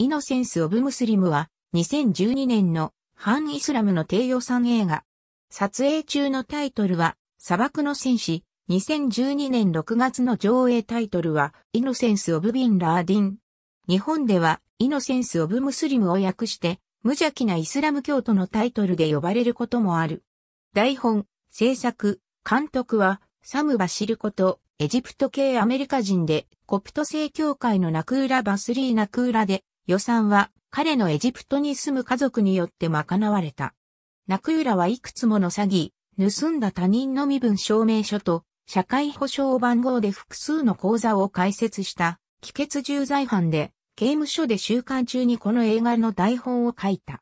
イノセンス・オブ・ムスリムは2012年の反イスラムの低予算映画。撮影中のタイトルは砂漠の戦士。2012年6月の上映タイトルはイノセンス・オブ・ビン・ラーディン。日本ではイノセンス・オブ・ムスリムを訳して無邪気なイスラム教徒のタイトルで呼ばれることもある。台本、制作、監督はサム・バシルこと、エジプト系アメリカ人で、コプト正教会のナクーラ・バスリー・ナクーラで、予算は彼のエジプトに住む家族によって賄われた。ナクーラはいくつもの詐欺、盗んだ他人の身分証明書と、社会保障番号で複数の口座を開設した、帰結重罪犯で、刑務所で収監中にこの映画の台本を書いた。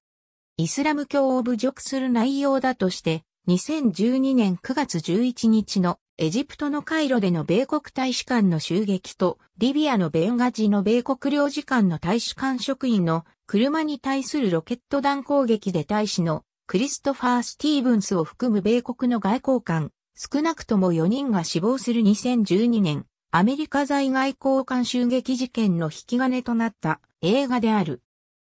イスラム教を侮辱する内容だとして、2012年9月11日のエジプトのカイロでの米国大使館の襲撃と、リビアのベンガジの米国領事館の大使館職員の車に対するロケット弾攻撃で大使のクリストファー・スティーブンスを含む米国の外交官、少なくとも4人が死亡する2012年、アメリカ在外交官襲撃事件の引き金となった映画である。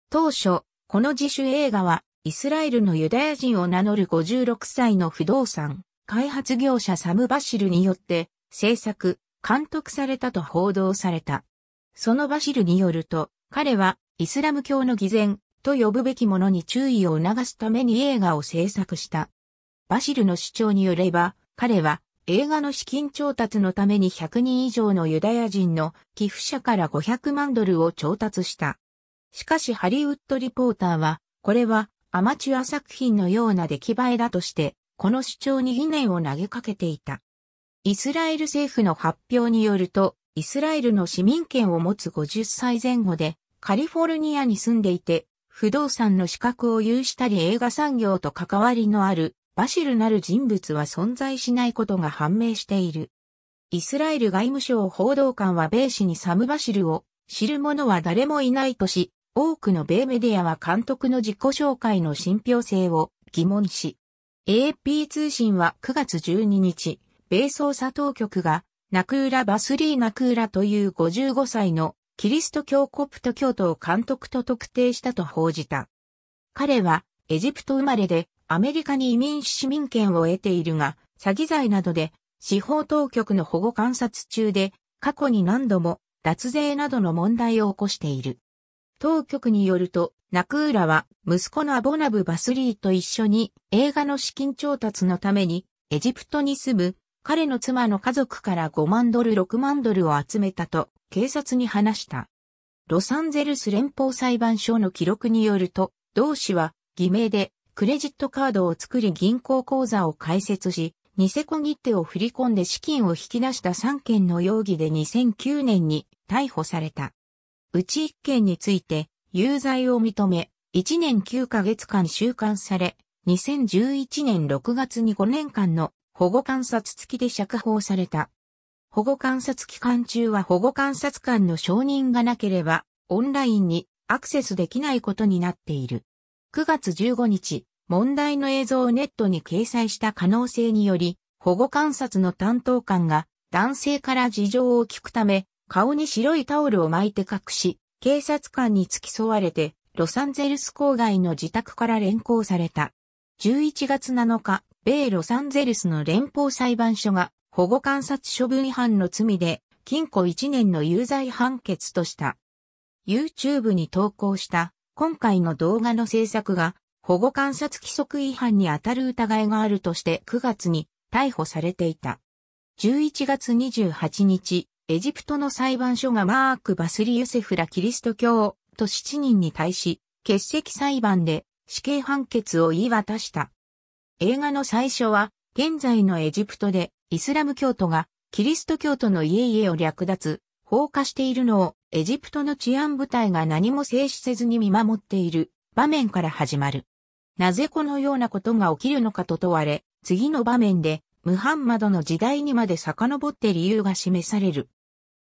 当初、この自主映画はイスラエルのユダヤ人を名乗る56歳の不動産開発業者サム・バシルによって制作、監督されたと報道された。そのバシルによると、彼はイスラム教の偽善と呼ぶべきものに注意を促すために映画を制作した。バシルの主張によれば、彼は映画の資金調達のために100人以上のユダヤ人の寄付者から500万ドルを調達した。しかしハリウッドリポーターは、これはアマチュア作品のような出来栄えだとして、この主張に疑念を投げかけていた。イスラエル政府の発表によると、イスラエルの市民権を持つ50歳前後で、カリフォルニアに住んでいて、不動産の資格を有したり映画産業と関わりのあるバシルなる人物は存在しないことが判明している。イスラエル外務省報道官は米氏にサム・バシルを知る者は誰もいないとし、多くの米メディアは監督の自己紹介の信憑性を疑問し、AP 通信は9月12日、米捜査当局がナクーラ・バスリー・ナクーラという55歳のキリスト教コプト教徒を監督と特定したと報じた。彼はエジプト生まれでアメリカに移民市民権を得ているが、詐欺罪などで司法当局の保護観察中で過去に何度も脱税などの問題を起こしている。当局によると、ナクーラは息子のアボナブ・バスリーと一緒に映画の資金調達のためにエジプトに住む彼の妻の家族から5万ドル6万ドルを集めたと警察に話した。ロサンゼルス連邦裁判所の記録によると、同氏は偽名でクレジットカードを作り銀行口座を開設し、ニセコ切手を振り込んで資金を引き出した3件の容疑で2009年に逮捕された。うち1件について有罪を認め、1年9ヶ月間収監され、2011年6月に5年間の保護観察付きで釈放された。保護観察期間中は保護観察官の承認がなければ、オンラインにアクセスできないことになっている。9月15日、問題の映像をネットに掲載した可能性により、保護観察の担当官が男性から事情を聞くため、顔に白いタオルを巻いて隠し、警察官に付き添われて、ロサンゼルス郊外の自宅から連行された。11月7日、米ロサンゼルスの連邦裁判所が保護観察処分違反の罪で禁錮1年の有罪判決とした。YouTube に投稿した今回の動画の制作が保護観察規則違反に当たる疑いがあるとして9月に逮捕されていた。11月28日、エジプトの裁判所がマーク・バスリ・ユセフラ・キリスト教と7人に対し、欠席裁判で死刑判決を言い渡した。映画の最初は、現在のエジプトでイスラム教徒がキリスト教徒の家々を略奪、放火しているのをエジプトの治安部隊が何も制止せずに見守っている場面から始まる。なぜこのようなことが起きるのかと問われ、次の場面でムハンマドの時代にまで遡って理由が示される。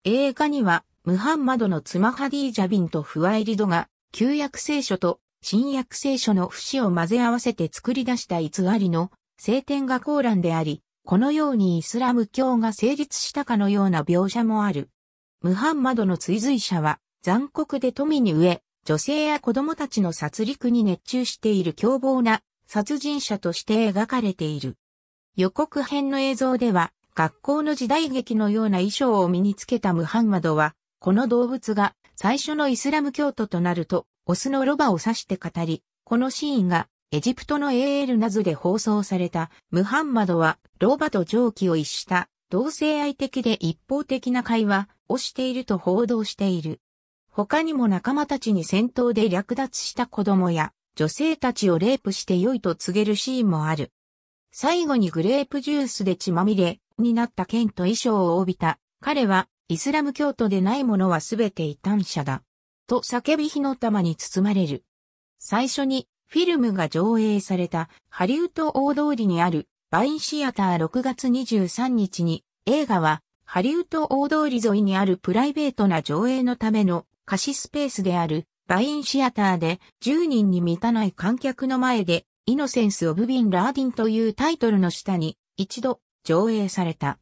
映画には、ムハンマドの妻ハディージャビンとフワイリドが、旧約聖書と新約聖書の節を混ぜ合わせて作り出した偽りの聖典がコーランであり、このようにイスラム教が成立したかのような描写もある。ムハンマドの追随者は残酷で富に飢え、女性や子供たちの殺戮に熱中している凶暴な殺人者として描かれている。予告編の映像では、学校の時代劇のような衣装を身につけたムハンマドは、この動物が最初のイスラム教徒となると、オスのロバを指して語り、このシーンがエジプトのエールナズで放送されたムハンマドはロバと蒸気を逸した同性愛的で一方的な会話をしていると報道している。他にも仲間たちに戦闘で略奪した子供や女性たちをレイプして良いと告げるシーンもある。最後にグレープジュースで血まみれになった剣と衣装を帯びた。彼はイスラム教徒でないものはすべて異端者だ。と叫び火の玉に包まれる。最初にフィルムが上映された。ハリウッド大通りにある。バインシアター6月23日に。映画はハリウッド大通り沿いにある。プライベートな上映のための。貸しスペースである。バインシアターで。10人に満たない観客の前で。イノセンス・オブ・ビン・ラーディンというタイトルの下に。一度上映された。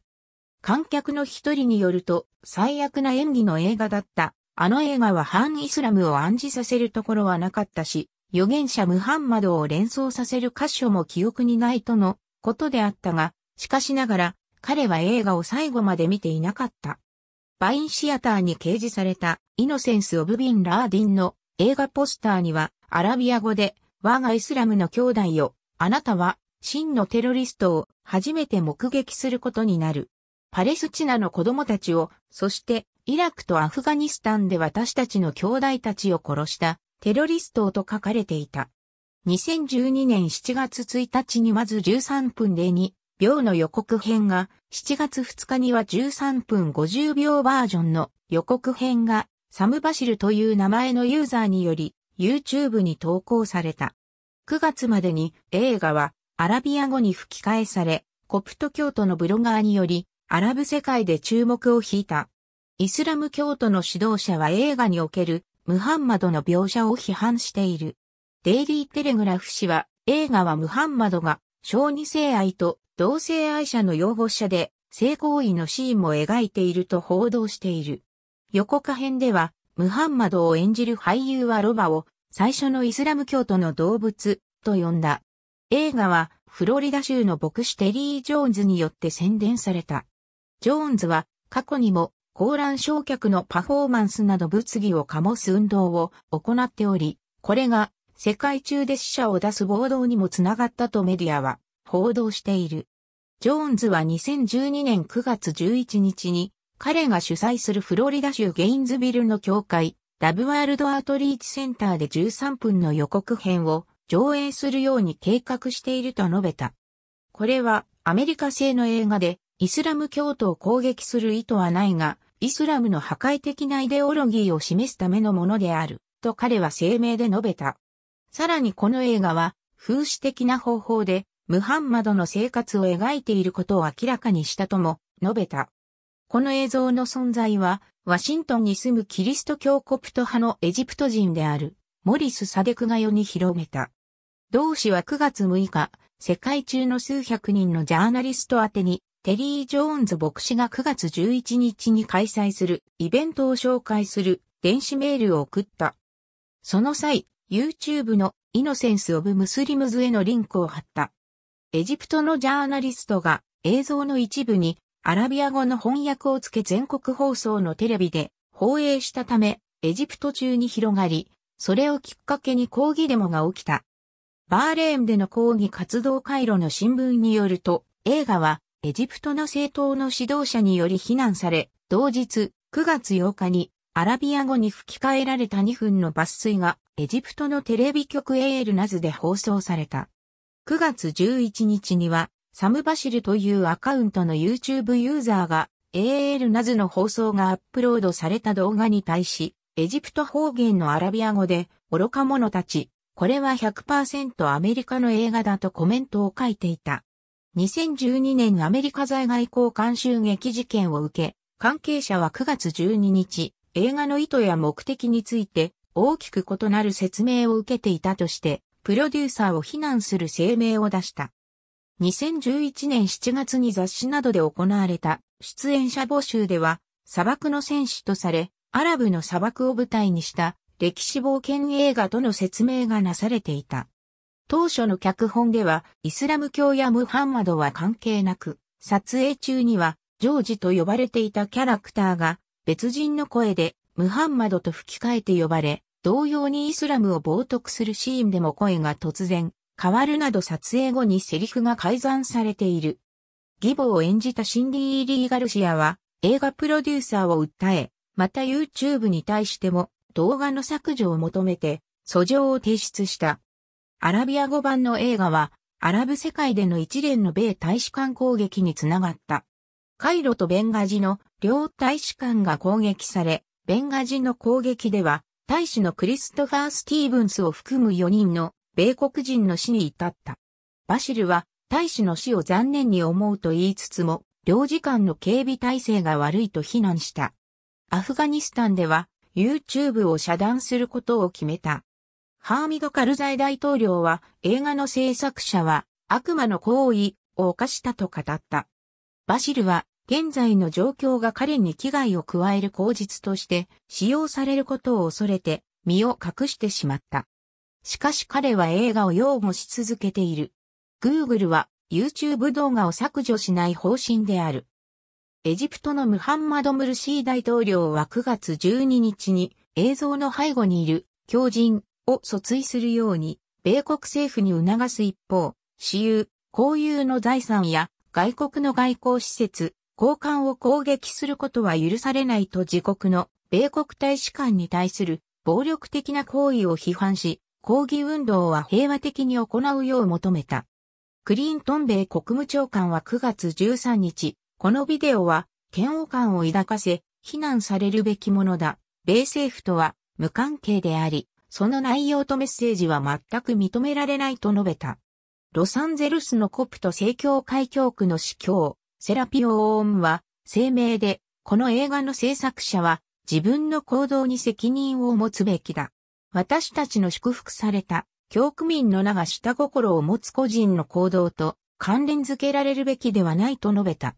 観客の一人によると最悪な演技の映画だった。あの映画は反イスラムを暗示させるところはなかったし、預言者ムハンマドを連想させる箇所も記憶にないとのことであったが、しかしながら彼は映画を最後まで見ていなかった。バインシアターに掲示されたイノセンス・オブ・ビン・ラーディンの映画ポスターにはアラビア語で我がイスラムの兄弟よ、あなたは真のテロリストを初めて目撃することになる。パレスチナの子供たちを、そしてイラクとアフガニスタンで私たちの兄弟たちを殺したテロリストと書かれていた。2012年7月1日にまず13分02秒の予告編が、7月2日には13分50秒バージョンの予告編が、サムバシルという名前のユーザーにより、YouTube に投稿された。9月までに映画はアラビア語に吹き替えされ、コプト教徒のブロガーにより、アラブ世界で注目を引いた。イスラム教徒の指導者は映画におけるムハンマドの描写を批判している。デイリーテレグラフ氏は映画はムハンマドが小児性愛と同性愛者の擁護者で性行為のシーンも描いていると報道している。予告編では、ムハンマドを演じる俳優はロバを最初のイスラム教徒の動物と呼んだ。映画はフロリダ州の牧師テリー・ジョーンズによって宣伝された。ジョーンズは過去にも高乱焼却のパフォーマンスなど物議を醸す運動を行っており、これが世界中で死者を出す暴動にもつながったとメディアは報道している。ジョーンズは2012年9月11日に彼が主催するフロリダ州ゲインズビルの教会ラブワールドアートリーチセンターで13分の予告編を上映するように計画していると述べた。これはアメリカ製の映画でイスラム教徒を攻撃する意図はないが、イスラムの破壊的なイデオロギーを示すためのものである、と彼は声明で述べた。さらにこの映画は風刺的な方法でムハンマドの生活を描いていることを明らかにしたとも述べた。この映像の存在は、ワシントンに住むキリスト教コプト派のエジプト人である、モリス・サデクが世に広めた。同氏は9月6日、世界中の数百人のジャーナリスト宛てに、テリー・ジョーンズ牧師が9月11日に開催するイベントを紹介する電子メールを送った。その際、YouTube のイノセンス・オブ・ムスリムズへのリンクを貼った。エジプトのジャーナリストが映像の一部にアラビア語の翻訳をつけ全国放送のテレビで放映したため、エジプト中に広がり、それをきっかけに抗議デモが起きた。バーレーンでの抗議活動回路の新聞によると、映画はエジプトの政党の指導者により非難され、同日9月8日にアラビア語に吹き替えられた2分の抜粋がエジプトのテレビ局エールナズで放送された。9月11日には、サムバシルというアカウントの YouTube ユーザーが AL ナズの放送がアップロードされた動画に対し、エジプト方言のアラビア語で、愚か者たち、これは100%アメリカの映画だとコメントを書いていた。2012年アメリカ在外交監修劇事件を受け、関係者は9月12日、映画の意図や目的について大きく異なる説明を受けていたとして、プロデューサーを非難する声明を出した。2011年7月に雑誌などで行われた出演者募集では、砂漠の戦士とされ、アラブの砂漠を舞台にした歴史冒険映画との説明がなされていた。当初の脚本では、イスラム教やムハンマドは関係なく、撮影中には、ジョージと呼ばれていたキャラクターが、別人の声で、ムハンマドと吹き替えて呼ばれ、同様にイスラムを冒涜するシーンでも声が突然、変わるなど撮影後にセリフが改ざんされている。義母を演じたシンディ・リー・ガルシアは、映画プロデューサーを訴え、また YouTube に対しても動画の削除を求めて訴状を提出した。アラビア語版の映画は、アラブ世界での一連の米大使館攻撃につながった。カイロとベンガジの両大使館が攻撃され、ベンガジの攻撃では、大使のクリストファー・スティーブンスを含む4人の米国人の死に至った。バシルは、大使の死を残念に思うと言いつつも、領事館の警備体制が悪いと非難した。アフガニスタンでは、YouTube を遮断することを決めた。ハーミド・カルザイ大統領は映画の制作者は悪魔の行為を犯したと語った。バシルは現在の状況が彼に危害を加える口実として使用されることを恐れて身を隠してしまった。しかし彼は映画を擁護し続けている。Google は YouTube 動画を削除しない方針である。エジプトのムハンマド・ムルシー大統領は9月12日に映像の背後にいる狂人を訴追するように、米国政府に促す一方、私有、公有の財産や外国の外交施設、交換を攻撃することは許されないと自国の米国大使館に対する暴力的な行為を批判し、抗議運動は平和的に行うよう求めた。クリントン米国務長官は9月13日、このビデオは嫌悪感を抱かせ、非難されるべきものだ。米政府とは無関係であり、その内容とメッセージは全く認められないと述べた。ロサンゼルスのコプト正教会教区の司教、セラピオオーンは、声明で、この映画の制作者は、自分の行動に責任を持つべきだ。私たちの祝福された、教区民の名が下心を持つ個人の行動と関連づけられるべきではないと述べた。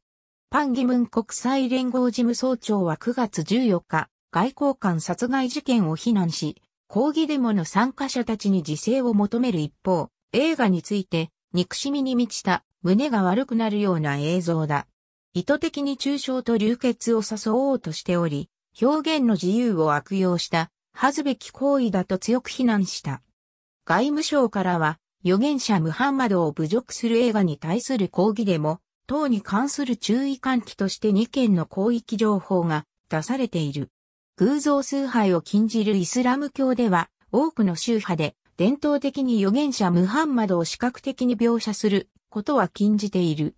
パンギムン国際連合事務総長は9月14日、外交官殺害事件を非難し、抗議デモの参加者たちに自制を求める一方、映画について憎しみに満ちた胸が悪くなるような映像だ。意図的に抽象と流血を誘おうとしており、表現の自由を悪用した恥ずべき行為だと強く非難した。外務省からは預言者ムハンマドを侮辱する映画に対する抗議デモ、等に関する注意喚起として2件の広域情報が出されている。偶像崇拝を禁じるイスラム教では、多くの宗派で伝統的に預言者ムハンマドを視覚的に描写することは禁じている。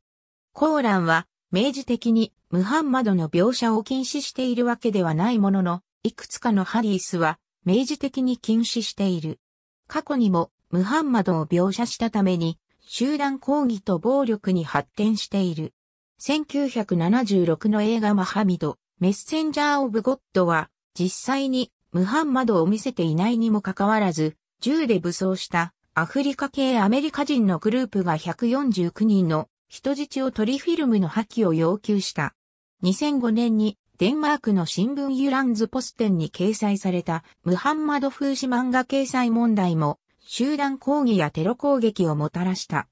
コーランは明示的にムハンマドの描写を禁止しているわけではないものの、いくつかのハリースは明示的に禁止している。過去にもムハンマドを描写したために集団抗議と暴力に発展している。1976の映画マハミド、メッセンジャー・オブ・ゴッドは、実際にムハンマドを見せていないにもかかわらず、銃で武装したアフリカ系アメリカ人のグループが149人の人質を取りフィルムの破棄を要求した。2005年にデンマークの新聞ユランズポステンに掲載されたムハンマド風刺漫画掲載問題も集団抗議やテロ攻撃をもたらした。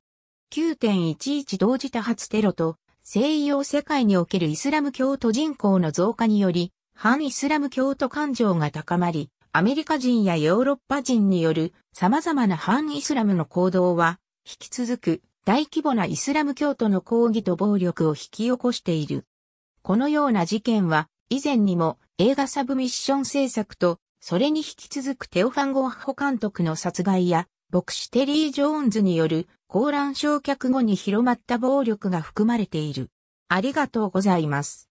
9.11同時多発テロと西洋世界におけるイスラム教徒人口の増加により、反イスラム教徒感情が高まり、アメリカ人やヨーロッパ人による様々な反イスラムの行動は、引き続く大規模なイスラム教徒の抗議と暴力を引き起こしている。このような事件は、以前にも映画サブミッション制作と、それに引き続くテオファン・ゴッホ監督の殺害や、牧師テリー・ジョーンズによる高乱焼却後に広まった暴力が含まれている。ありがとうございます。